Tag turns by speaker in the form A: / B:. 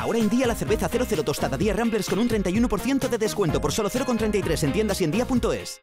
A: Ahora en día la cerveza 00 tostada día Ramblers con un 31% de descuento por solo 0,33 en tiendas y en día.es.